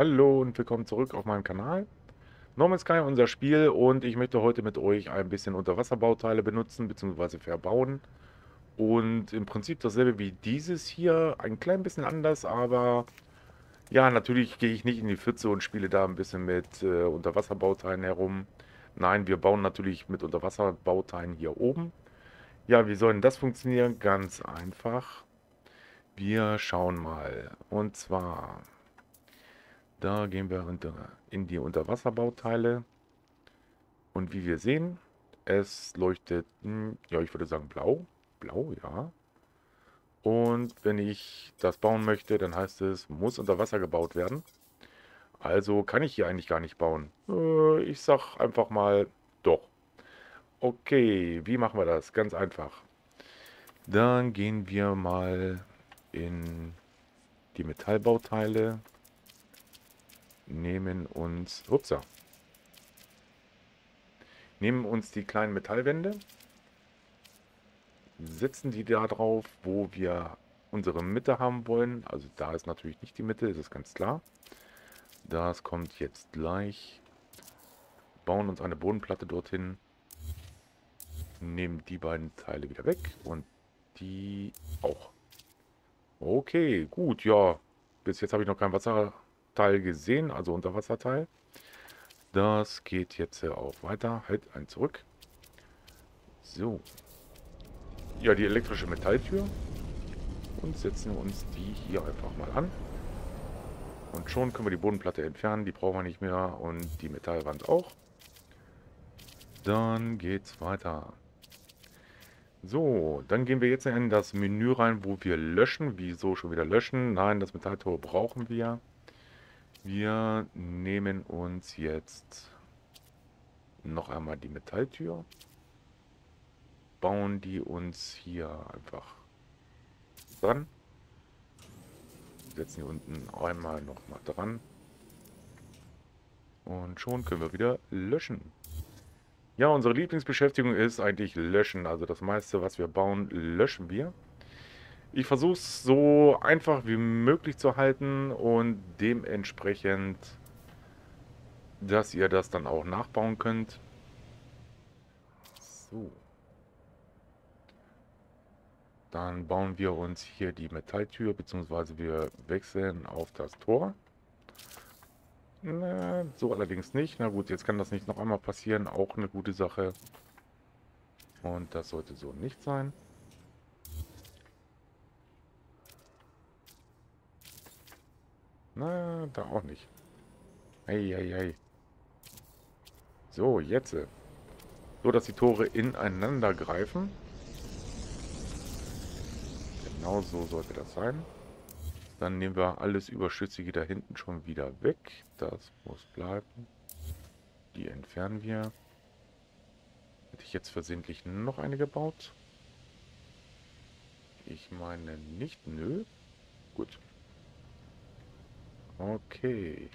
Hallo und willkommen zurück auf meinem Kanal. Norman Sky unser Spiel und ich möchte heute mit euch ein bisschen Unterwasserbauteile benutzen bzw. verbauen. Und im Prinzip dasselbe wie dieses hier, ein klein bisschen anders, aber ja, natürlich gehe ich nicht in die Pfütze und spiele da ein bisschen mit äh, Unterwasserbauteilen herum. Nein, wir bauen natürlich mit Unterwasserbauteilen hier oben. Ja, wie soll denn das funktionieren? Ganz einfach. Wir schauen mal. Und zwar da gehen wir in die Unterwasserbauteile. Und wie wir sehen, es leuchtet, hm, ja, ich würde sagen blau. Blau, ja. Und wenn ich das bauen möchte, dann heißt es, muss unter Wasser gebaut werden. Also kann ich hier eigentlich gar nicht bauen. Äh, ich sag einfach mal, doch. Okay, wie machen wir das? Ganz einfach. Dann gehen wir mal in die Metallbauteile nehmen uns, upsa, nehmen uns die kleinen Metallwände, setzen die da drauf, wo wir unsere Mitte haben wollen. Also da ist natürlich nicht die Mitte, ist es ganz klar. Das kommt jetzt gleich. Bauen uns eine Bodenplatte dorthin. Nehmen die beiden Teile wieder weg und die auch. Okay, gut, ja. Bis jetzt habe ich noch kein Wasser Teil gesehen, also Unterwasserteil. Das geht jetzt auch weiter. Halt, ein zurück. So. Ja, die elektrische Metalltür. Und setzen uns die hier einfach mal an. Und schon können wir die Bodenplatte entfernen. Die brauchen wir nicht mehr. Und die Metallwand auch. Dann geht's weiter. So, dann gehen wir jetzt in das Menü rein, wo wir löschen. Wieso schon wieder löschen? Nein, das Metalltor brauchen wir. Wir nehmen uns jetzt noch einmal die Metalltür, bauen die uns hier einfach dran, setzen hier unten einmal noch mal dran und schon können wir wieder löschen. Ja, unsere Lieblingsbeschäftigung ist eigentlich löschen, also das meiste, was wir bauen, löschen wir. Ich versuche es so einfach wie möglich zu halten und dementsprechend, dass ihr das dann auch nachbauen könnt. So. Dann bauen wir uns hier die Metalltür, beziehungsweise wir wechseln auf das Tor. Na, so allerdings nicht. Na gut, jetzt kann das nicht noch einmal passieren. Auch eine gute Sache. Und das sollte so nicht sein. Na, da auch nicht. Hey, hey, hey. So, jetzt. So, dass die Tore ineinander greifen. Genau so sollte das sein. Dann nehmen wir alles Überschüssige da hinten schon wieder weg. Das muss bleiben. Die entfernen wir. Hätte ich jetzt versehentlich noch eine gebaut? Ich meine nicht. Nö. Gut. Okay.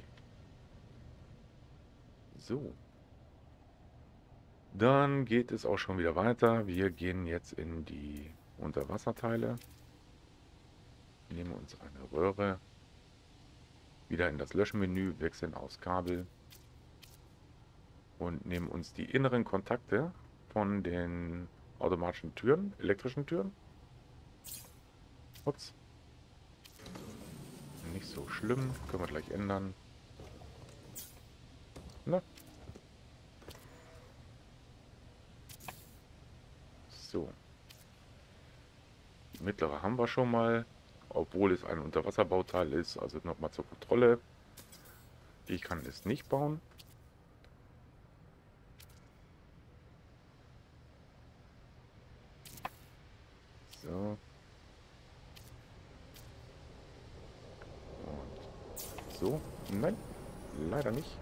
So. Dann geht es auch schon wieder weiter. Wir gehen jetzt in die Unterwasserteile. Nehmen uns eine Röhre. Wieder in das Löschmenü, wechseln aus Kabel. Und nehmen uns die inneren Kontakte von den automatischen Türen, elektrischen Türen. Ups nicht so schlimm. Können wir gleich ändern. Na. So. Die mittlere haben wir schon mal. Obwohl es ein Unterwasserbauteil ist. Also nochmal zur Kontrolle. Ich kann es nicht bauen. So. So, nein, leider nicht.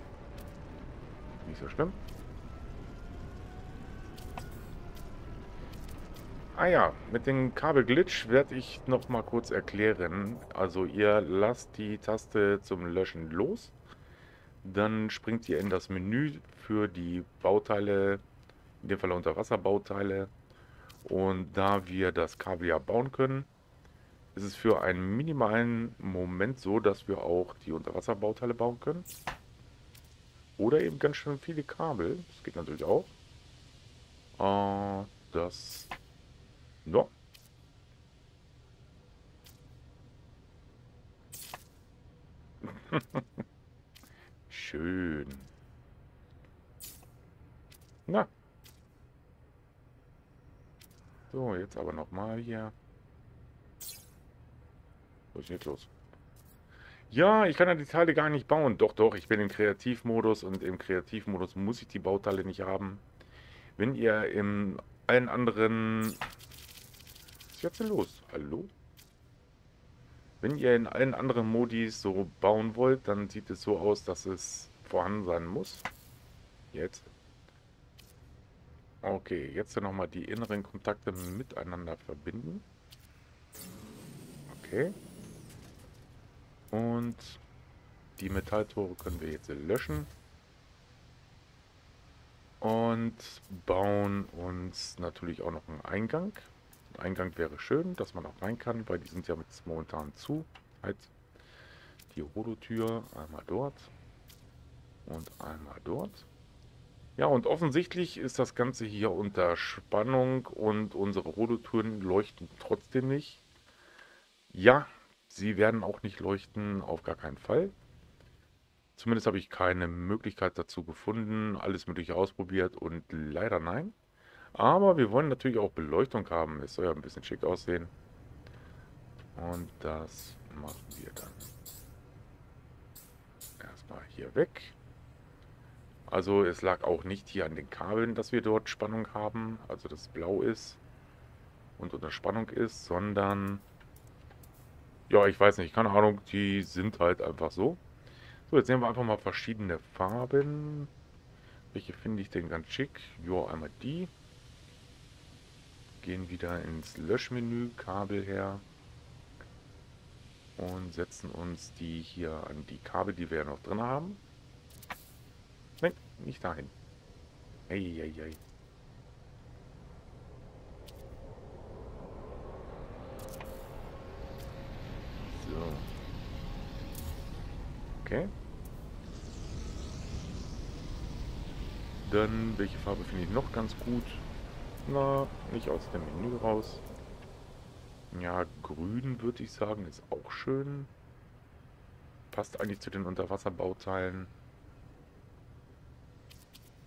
Nicht so schlimm. Ah ja, mit dem Kabelglitch werde ich noch mal kurz erklären. Also ihr lasst die Taste zum Löschen los. Dann springt ihr in das Menü für die Bauteile, in dem Fall Unterwasserbauteile. Und da wir das Kabel ja bauen können, ist es für einen minimalen Moment so, dass wir auch die Unterwasserbauteile bauen können. Oder eben ganz schön viele Kabel. Das geht natürlich auch. Äh, das... Ja. Schön. Na. So, jetzt aber nochmal hier. Was ist jetzt los? Ja, ich kann ja die Teile gar nicht bauen. Doch, doch, ich bin im Kreativmodus und im Kreativmodus muss ich die Bauteile nicht haben. Wenn ihr in allen anderen... Was ist jetzt denn los? Hallo? Wenn ihr in allen anderen Modis so bauen wollt, dann sieht es so aus, dass es vorhanden sein muss. Jetzt. Okay, jetzt nochmal die inneren Kontakte miteinander verbinden. Okay. Und die Metalltore können wir jetzt löschen. Und bauen uns natürlich auch noch einen Eingang. Ein Eingang wäre schön, dass man auch rein kann, weil die sind ja jetzt momentan zu. Halt die Rodotür einmal dort und einmal dort. Ja, und offensichtlich ist das Ganze hier unter Spannung und unsere Rodotüren leuchten trotzdem nicht. Ja, Sie werden auch nicht leuchten, auf gar keinen Fall. Zumindest habe ich keine Möglichkeit dazu gefunden, alles mögliche ausprobiert und leider nein. Aber wir wollen natürlich auch Beleuchtung haben. Es soll ja ein bisschen schick aussehen. Und das machen wir dann. Erstmal hier weg. Also es lag auch nicht hier an den Kabeln, dass wir dort Spannung haben. Also dass es blau ist und unter Spannung ist, sondern ja, ich weiß nicht, keine Ahnung, die sind halt einfach so. So, jetzt nehmen wir einfach mal verschiedene Farben. Welche finde ich denn ganz schick? Ja, einmal die. Gehen wieder ins Löschmenü, Kabel her. Und setzen uns die hier an die Kabel, die wir ja noch drin haben. Nein, nicht dahin. Eieiei. Okay. Dann, welche Farbe finde ich noch ganz gut? Na, nicht aus dem Menü raus. Ja, grün würde ich sagen, ist auch schön. Passt eigentlich zu den Unterwasserbauteilen.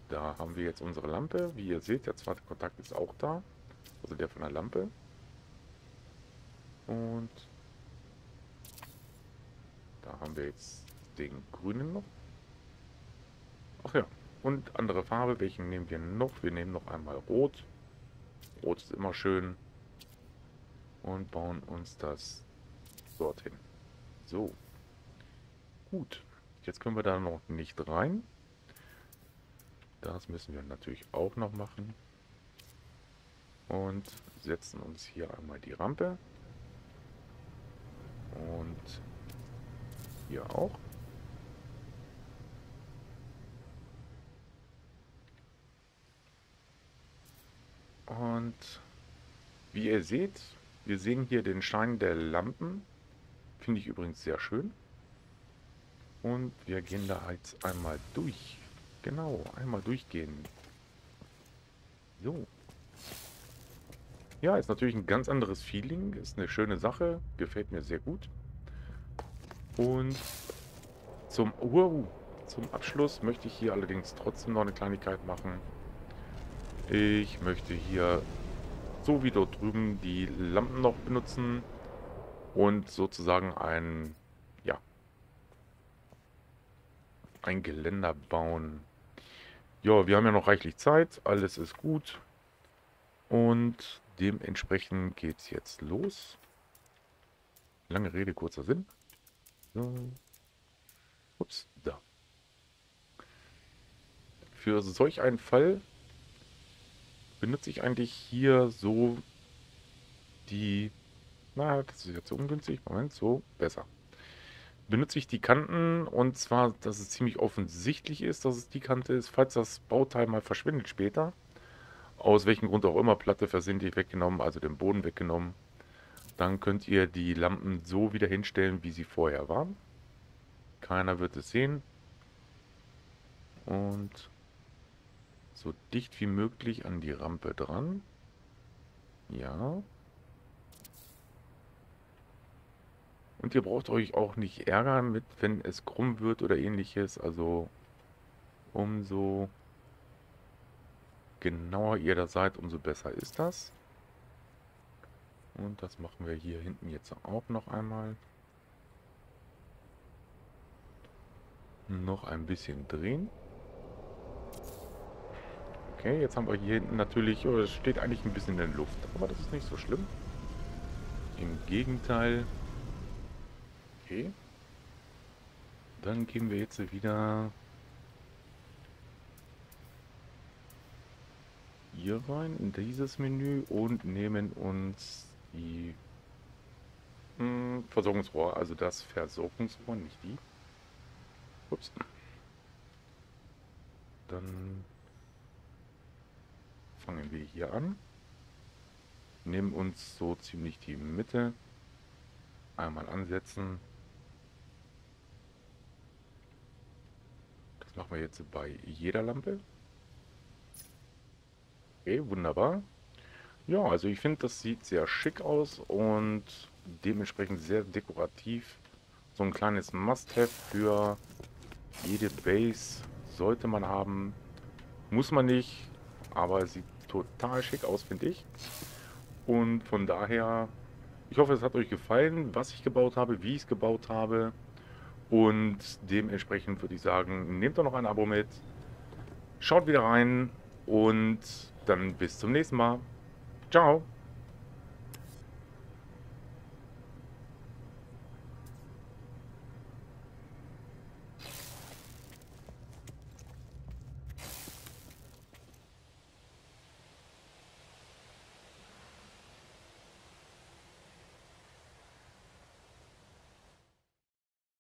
Da haben wir jetzt unsere Lampe. Wie ihr seht, der zweite Kontakt ist auch da. Also der von der Lampe. Und da haben wir jetzt den grünen noch. Ach ja, und andere Farbe. Welchen nehmen wir noch? Wir nehmen noch einmal rot. Rot ist immer schön. Und bauen uns das dorthin. So. Gut. Jetzt können wir da noch nicht rein. Das müssen wir natürlich auch noch machen. Und setzen uns hier einmal die Rampe. Und hier auch. Und wie ihr seht, wir sehen hier den Schein der Lampen. Finde ich übrigens sehr schön. Und wir gehen da jetzt einmal durch. Genau, einmal durchgehen. So. Ja, ist natürlich ein ganz anderes Feeling. Ist eine schöne Sache. Gefällt mir sehr gut. Und zum, uh, zum Abschluss möchte ich hier allerdings trotzdem noch eine Kleinigkeit machen. Ich möchte hier, so wie dort drüben, die Lampen noch benutzen und sozusagen ein, ja, ein Geländer bauen. Ja, wir haben ja noch reichlich Zeit, alles ist gut und dementsprechend geht es jetzt los. Lange Rede, kurzer Sinn. So. Ups, da. Für solch einen Fall benutze ich eigentlich hier so die... Na, das ist jetzt ungünstig. Moment, so, besser. Benutze ich die Kanten und zwar, dass es ziemlich offensichtlich ist, dass es die Kante ist, falls das Bauteil mal verschwindet später. Aus welchem Grund auch immer, Platte versehentlich weggenommen, also den Boden weggenommen. dann könnt ihr die Lampen so wieder hinstellen, wie sie vorher waren. Keiner wird es sehen. Und so dicht wie möglich an die Rampe dran. Ja. Und ihr braucht euch auch nicht ärgern mit, wenn es krumm wird oder ähnliches. Also umso genauer ihr da seid, umso besser ist das. Und das machen wir hier hinten jetzt auch noch einmal. Noch ein bisschen drehen. Okay, jetzt haben wir hier hinten natürlich, oh, es steht eigentlich ein bisschen in der Luft, aber das ist nicht so schlimm. Im Gegenteil. Okay. Dann gehen wir jetzt wieder hier rein, in dieses Menü und nehmen uns die mh, hm, Versorgungsrohr, also das Versorgungsrohr, nicht die. Ups. Dann fangen wir hier an. Nehmen uns so ziemlich die Mitte. Einmal ansetzen. Das machen wir jetzt bei jeder Lampe. Okay, wunderbar. Ja, also ich finde, das sieht sehr schick aus und dementsprechend sehr dekorativ. So ein kleines Must-Have für jede Base sollte man haben. Muss man nicht, aber es sieht total schick aus, finde ich. Und von daher, ich hoffe, es hat euch gefallen, was ich gebaut habe, wie ich es gebaut habe. Und dementsprechend würde ich sagen, nehmt doch noch ein Abo mit. Schaut wieder rein und dann bis zum nächsten Mal. Ciao.